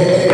Hey.